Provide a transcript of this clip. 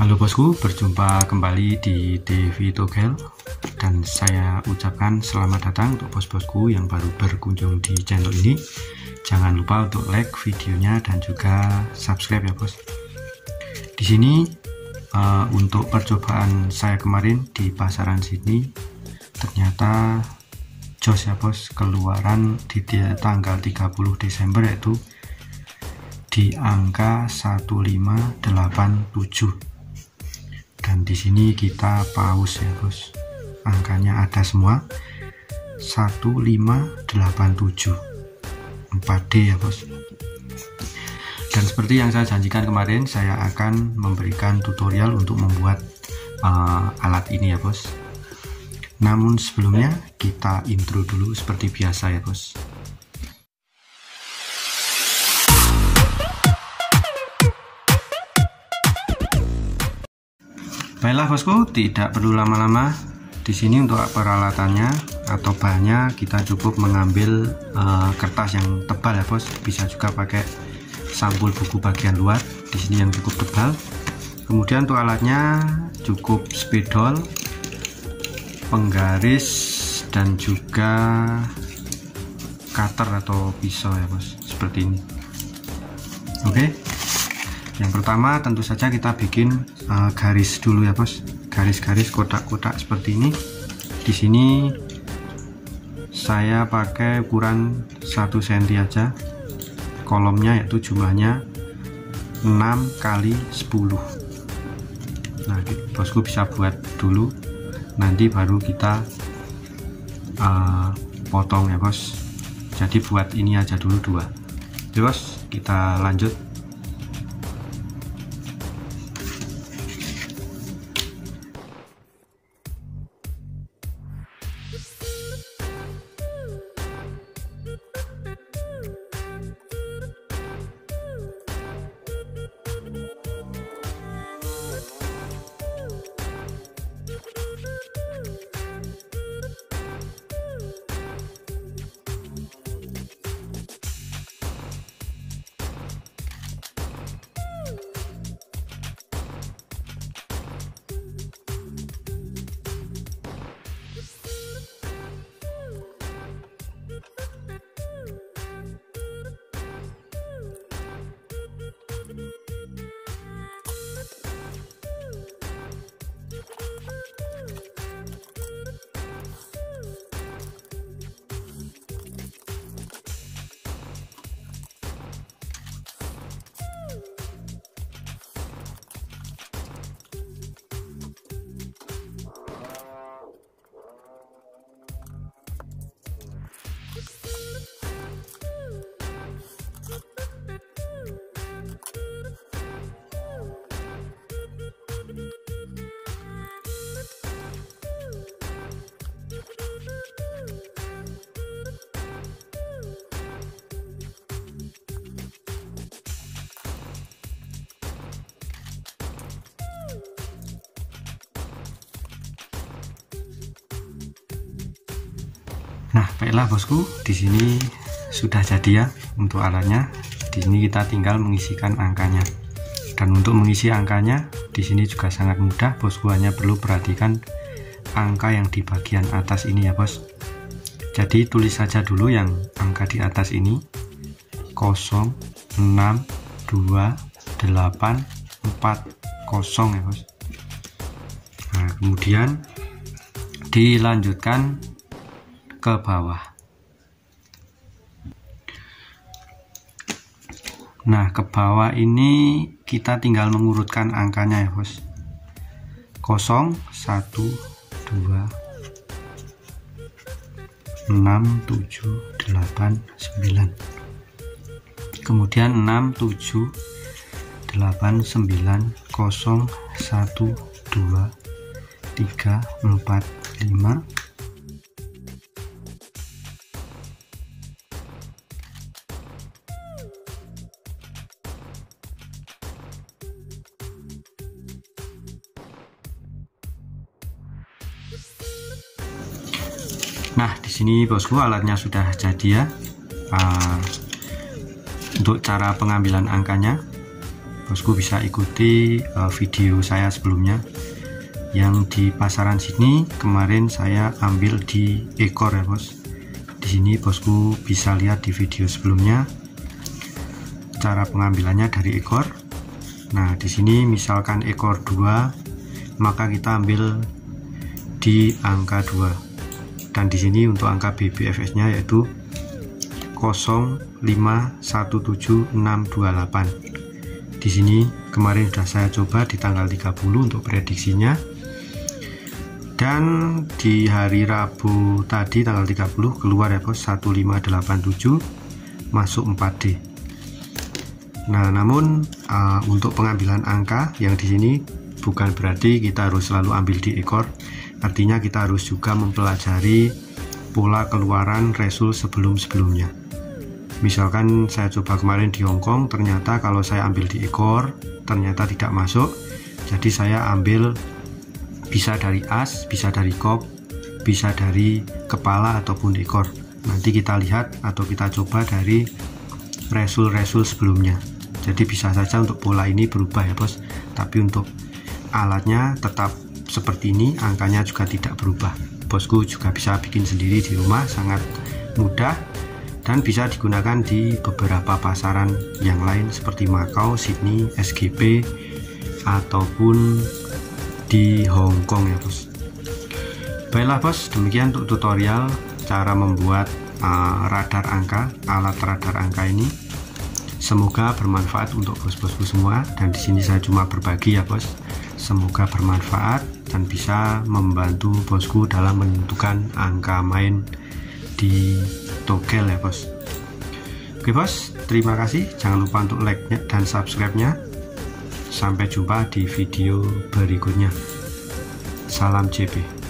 Halo bosku, berjumpa kembali di Devi Togel dan saya ucapkan selamat datang untuk bos-bosku yang baru berkunjung di channel ini. Jangan lupa untuk like videonya dan juga subscribe ya bos. Di sini uh, untuk percobaan saya kemarin di pasaran sini ternyata jos ya bos keluaran di tanggal 30 Desember yaitu di angka 1587 dan di sini kita paus ya bos. Angkanya ada semua. 1587 4D ya bos. Dan seperti yang saya janjikan kemarin saya akan memberikan tutorial untuk membuat uh, alat ini ya bos. Namun sebelumnya kita intro dulu seperti biasa ya bos Baiklah bosku, tidak perlu lama-lama. Di sini untuk peralatannya atau bahannya kita cukup mengambil uh, kertas yang tebal ya bos. Bisa juga pakai sampul buku bagian luar. Di sini yang cukup tebal. Kemudian untuk alatnya cukup spidol, penggaris dan juga cutter atau pisau ya bos. Seperti ini. Oke. Yang pertama tentu saja kita bikin uh, garis dulu ya bos. Garis-garis kotak-kotak seperti ini. Di sini saya pakai ukuran 1 cm aja. Kolomnya yaitu jumlahnya 6 kali 10 nah bosku bisa buat dulu. Nanti baru kita uh, potong ya bos. Jadi buat ini aja dulu dua. Terus kita lanjut Nah, baiklah bosku, di sini sudah jadi ya untuk alatnya. Di sini kita tinggal mengisikan angkanya. Dan untuk mengisi angkanya, di sini juga sangat mudah. Bosku hanya perlu perhatikan angka yang di bagian atas ini ya, Bos. Jadi tulis saja dulu yang angka di atas ini 0 6 2 8 4 0 ya, Bos. Nah, kemudian dilanjutkan ke bawah. Nah, ke bawah ini kita tinggal mengurutkan angkanya ya, Bos. 0 1 2 6 7 8 9 kemudian 6 7 8 9 0 1 2 3 4 5 Nah, di sini bosku alatnya sudah jadi ya. Uh, untuk cara pengambilan angkanya, bosku bisa ikuti uh, video saya sebelumnya. Yang di pasaran sini kemarin saya ambil di ekor ya bos. Di sini bosku bisa lihat di video sebelumnya cara pengambilannya dari ekor. Nah di sini misalkan ekor 2 maka kita ambil di angka 2 dan di sini untuk angka BBFS nya yaitu 0517628 di sini kemarin sudah saya coba di tanggal 30 untuk prediksinya. Dan di hari Rabu tadi tanggal 30 keluar ya bos 1587 masuk 4D nah namun uh, untuk pengambilan angka yang di sini bukan berarti kita harus selalu ambil di ekor artinya kita harus juga mempelajari pola keluaran resul sebelum-sebelumnya misalkan saya coba kemarin di Hongkong ternyata kalau saya ambil di ekor ternyata tidak masuk jadi saya ambil bisa dari as, bisa dari kop, bisa dari kepala ataupun ekor. Nanti kita lihat atau kita coba dari resul-resul sebelumnya. Jadi bisa saja untuk pola ini berubah ya bos, tapi untuk alatnya tetap seperti ini, angkanya juga tidak berubah. Bosku juga bisa bikin sendiri di rumah, sangat mudah dan bisa digunakan di beberapa pasaran yang lain seperti Macau, Sydney, SGP ataupun di Hong Kong ya bos. Baiklah bos demikian untuk tutorial cara membuat uh, radar angka alat radar angka ini. Semoga bermanfaat untuk bos-bosku semua dan di sini saya cuma berbagi ya bos semoga bermanfaat dan bisa membantu bosku dalam menentukan angka main di togel ya bos oke bos terima kasih jangan lupa untuk like dan subscribe nya Sampai jumpa di video berikutnya. Salam JP.